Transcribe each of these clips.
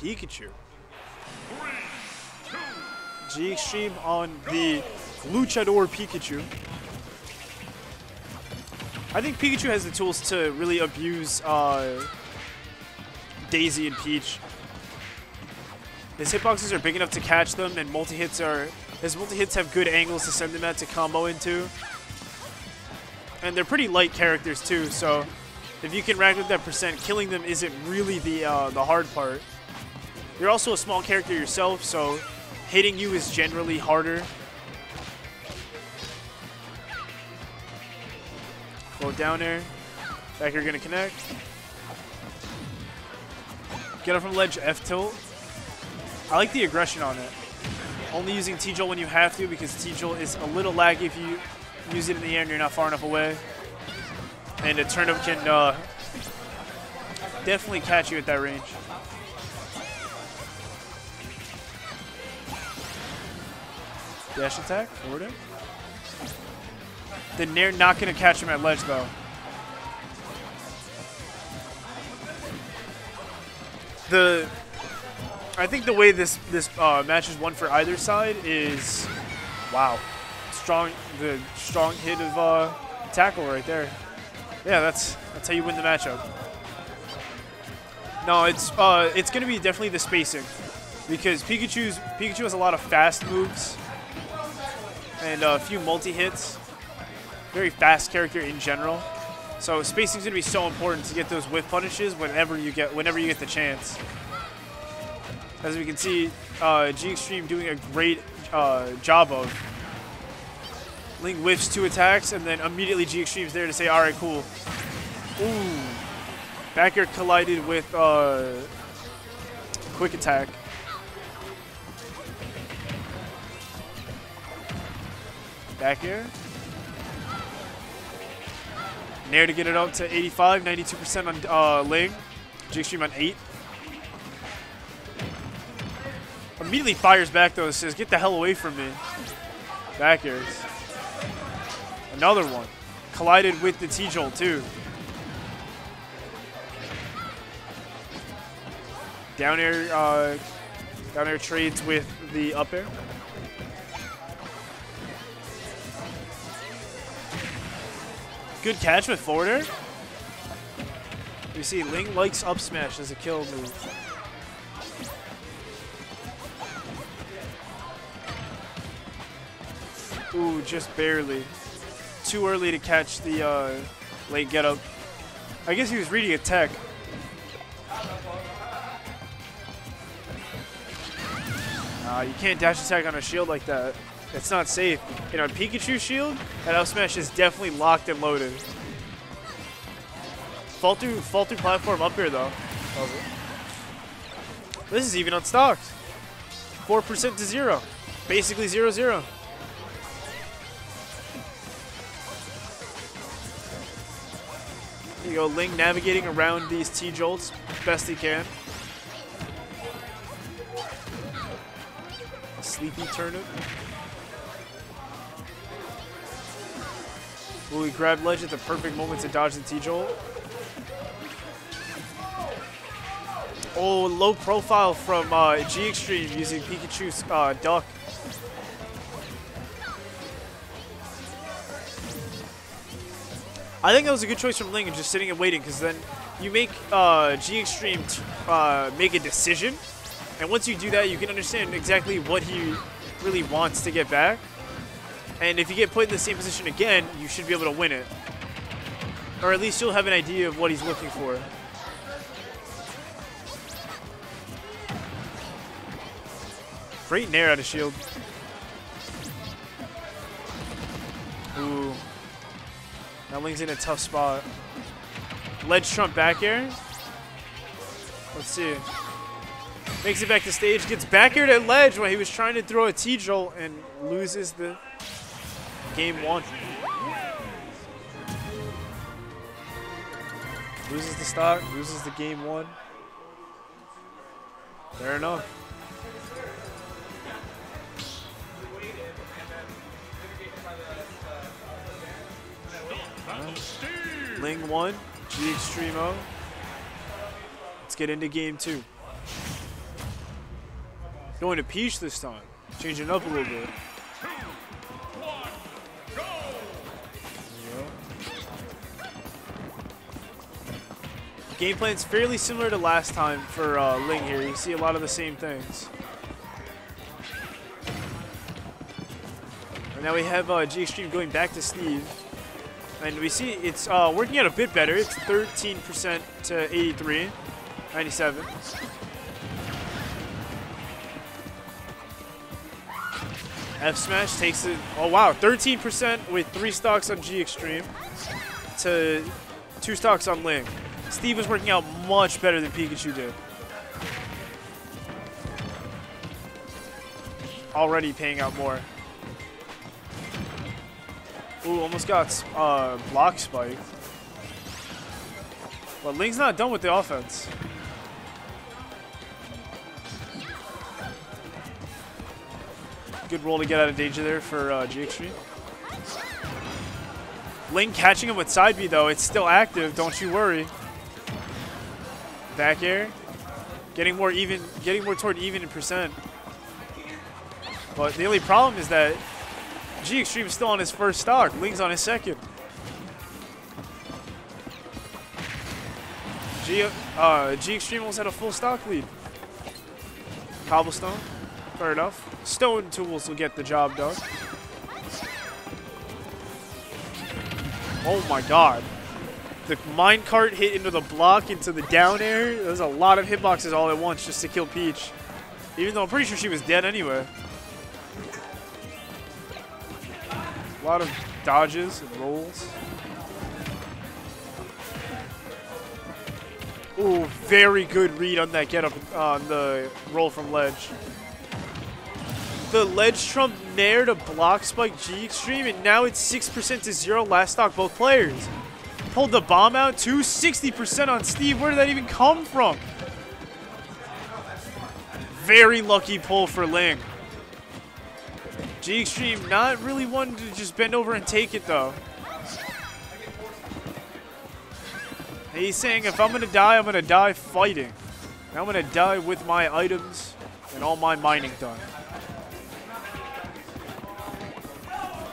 Pikachu. G Extreme on the Luchador Pikachu. I think Pikachu has the tools to really abuse uh, Daisy and Peach. His hitboxes are big enough to catch them, and multi-hits are... His multi-hits have good angles to send them at to combo into. And they're pretty light characters too, so if you can rack up that percent, killing them isn't really the, uh, the hard part. You're also a small character yourself, so hitting you is generally harder. Go down there. Back here gonna connect. Get up from ledge F tilt. I like the aggression on it. Only using T-Jolt when you have to because T-Jolt is a little laggy if you use it in the air and you're not far enough away. And a turnip can uh, definitely catch you at that range. Dash attack, forward him. The Nair not going to catch him at ledge though. The I think the way this this uh, match is won for either side is wow, strong the strong hit of uh, tackle right there. Yeah, that's that's how you win the matchup. No, it's uh, it's gonna be definitely the spacing because Pikachu's Pikachu has a lot of fast moves and a few multi hits. Very fast character in general. So spacing is gonna be so important to get those whiff punishes whenever you get whenever you get the chance. As we can see, uh, G Extreme doing a great uh, job of. Ling whiffs two attacks, and then immediately G Extreme's there to say, all right, cool. Ooh. Back collided with uh, quick attack. Back air. Nair to get it up to 85, 92% on uh, Ling. Extreme on 8. Immediately fires back though, says, get the hell away from me. Back airs. Another one. Collided with the T-Jolt too. Down air, uh, down air trades with the up air. Good catch with forward air. You see, Ling likes up smash as a kill move. Ooh, just barely. Too early to catch the uh, late get up. I guess he was reading a tech. Nah, you can't dash attack on a shield like that. It's not safe. You know, Pikachu shield, that up smash is definitely locked and loaded. Fall through, fall through platform up here though. This is even unstocked. 4% to zero. Basically zero zero. Here you go, Ling navigating around these T-Jolts best he can. A sleepy turnip. Will he grab ledge at the perfect moment to dodge the T-Jolt? Oh, low profile from uh, G Extreme using Pikachu's uh, duck. I think that was a good choice from Ling just sitting and waiting because then you make uh, G Extreme uh, make a decision. And once you do that, you can understand exactly what he really wants to get back. And if you get put in the same position again, you should be able to win it. Or at least you'll have an idea of what he's looking for. Great nair out of shield. Ooh. Now Ling's in a tough spot. Ledge Trump back air. Let's see. Makes it back to stage. Gets back aired at ledge when he was trying to throw a T-Jolt and loses the game one. Loses the stock, loses the game one. Fair enough. Ling one, G Extremo. Let's get into game two. Going to Peach this time. Changing up a little bit. Game plan's fairly similar to last time for uh, Ling here. You see a lot of the same things. And now we have uh, G Extreme going back to Steve. And we see it's uh, working out a bit better. It's 13% to 83, 97. F Smash takes it. Oh wow, 13% with three stocks on G Extreme to two stocks on Ling. Steve was working out much better than Pikachu did. Already paying out more. Ooh, almost got uh, block spike. But Ling's not done with the offense. Good roll to get out of danger there for uh, G Extreme. Ling catching him with side B though. It's still active. Don't you worry. Back air. Getting more even, getting more toward even in percent. But the only problem is that G Extreme is still on his first stock. Ling's on his second. G, uh, G Extreme almost had a full stock lead. Cobblestone. Fair enough. Stone tools will get the job done. Oh my god. The minecart hit into the block, into the down air. There's a lot of hitboxes all at once just to kill Peach. Even though I'm pretty sure she was dead anyway. A lot of dodges and rolls. Ooh, very good read on that get up on the roll from ledge. The ledge trump nair to block spike G extreme, and now it's 6% to 0 last stock both players. Pulled the bomb out too, 60% on Steve. Where did that even come from? Very lucky pull for Ling. G Extreme not really wanting to just bend over and take it though. He's saying if I'm to die, I'm to die fighting. I'm going to die with my items and all my mining done.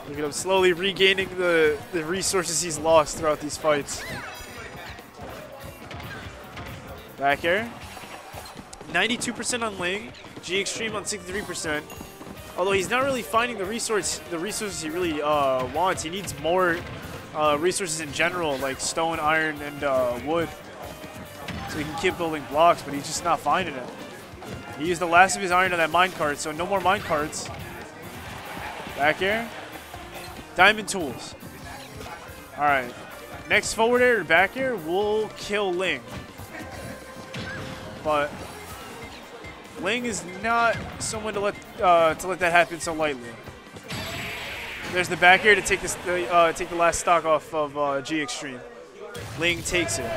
Look at him slowly regaining the, the resources he's lost throughout these fights. Back air. 92% on Ling. G Extreme on 63%. Although he's not really finding the resource, the resources he really uh, wants. He needs more uh, resources in general, like stone, iron, and uh, wood. So he can keep building blocks, but he's just not finding it. He used the last of his iron on that minecart, so no more minecarts. Back air. Diamond tools. Alright. Next forward air or back air will kill Ling. But Ling is not someone to let uh, to let that happen so lightly. There's the back air to take this uh, take the last stock off of uh, G Extreme. Ling takes it.